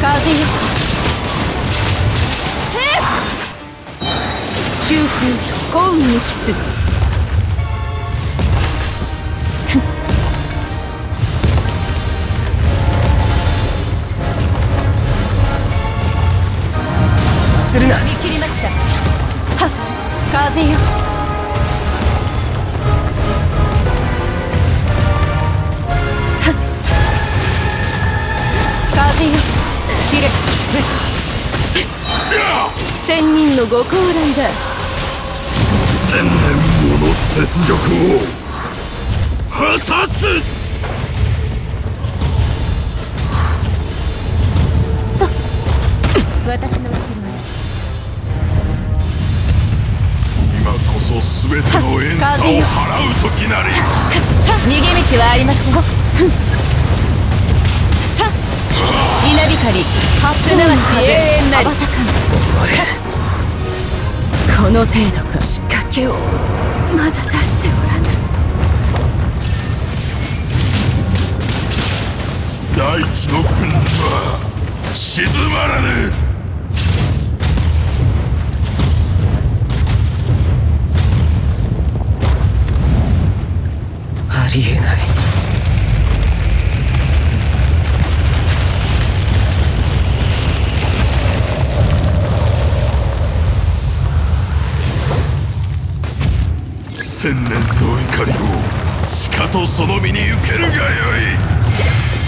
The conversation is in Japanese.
風よ。中風幸運に帰すするな。見切りました。はっ。風よ。風よ散れ。千人のご高覧だ。千年もの雪辱を果たす。私の後ろへ今こそ全ての怨嗟を払う時なり。逃げ道はありません稲光すなわち永遠なりこの程度。か仕掛け。をまだ出しておらぬ。大地の軍は静まらぬ。ありえない千年の怒りをしかとその身に受けるがよい。